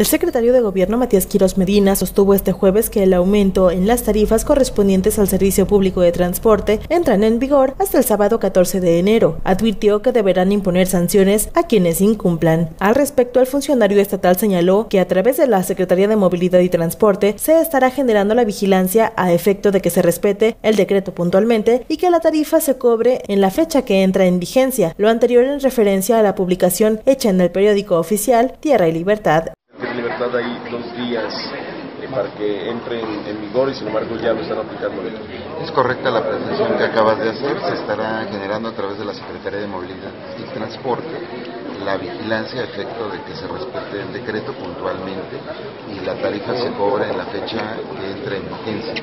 El secretario de Gobierno Matías Quiros Medina sostuvo este jueves que el aumento en las tarifas correspondientes al servicio público de transporte entran en vigor hasta el sábado 14 de enero. Advirtió que deberán imponer sanciones a quienes incumplan. Al respecto, el funcionario estatal señaló que a través de la Secretaría de Movilidad y Transporte se estará generando la vigilancia a efecto de que se respete el decreto puntualmente y que la tarifa se cobre en la fecha que entra en vigencia, lo anterior en referencia a la publicación hecha en el periódico oficial Tierra y Libertad libertad ahí dos días eh, para que entre en, vigor y sin embargo ya lo están aplicando. Es correcta la presentación que acabas de hacer, se estará generando a través de la Secretaría de Movilidad y Transporte la vigilancia a efecto de que se respete el decreto puntualmente y la tarifa se cobre en la fecha que entre en vigencia.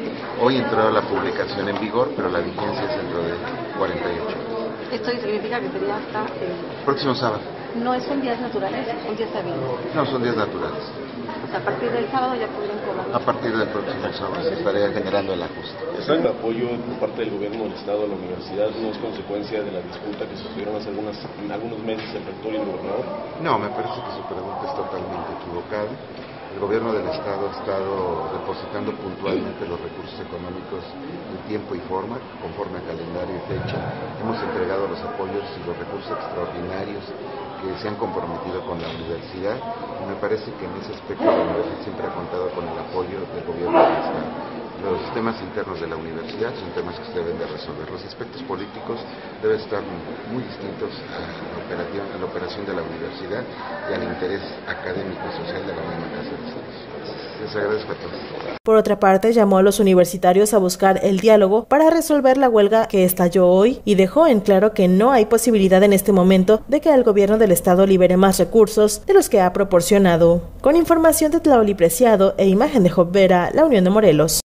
Hoy entró la publicación en vigor, pero la vigencia es dentro de 48 esto significa que sería hasta el... Próximo sábado. ¿No son días naturales? ¿Un día está bien? No, son días naturales. O sea, a partir del sábado ya podrían cobrar. A partir del próximo sábado se estaría generando el ajuste. ¿El apoyo por parte del gobierno del Estado a la universidad no es consecuencia de la disputa que sucedieron hace algunas, algunos meses el rector y el gobernador? No, me parece que su pregunta es totalmente equivocada. El gobierno del Estado ha estado depositando puntualmente los recursos económicos en tiempo y forma, conforme a calendario y fecha. Hemos entregado los apoyos y los recursos extraordinarios que se han comprometido con la universidad y me parece que en ese aspecto la universidad siempre ha contado con el apoyo del gobierno del Estado. Los temas internos de la universidad son temas que se deben de resolver. Los aspectos políticos deben estar muy distintos a la operación, a la operación de la universidad y al interés académico y social de la misma casa de Les agradezco a todos. Por otra parte, llamó a los universitarios a buscar el diálogo para resolver la huelga que estalló hoy y dejó en claro que no hay posibilidad en este momento de que el gobierno del estado libere más recursos de los que ha proporcionado. Con información de Tlaoli Preciado e imagen de Job Vera, La Unión de Morelos.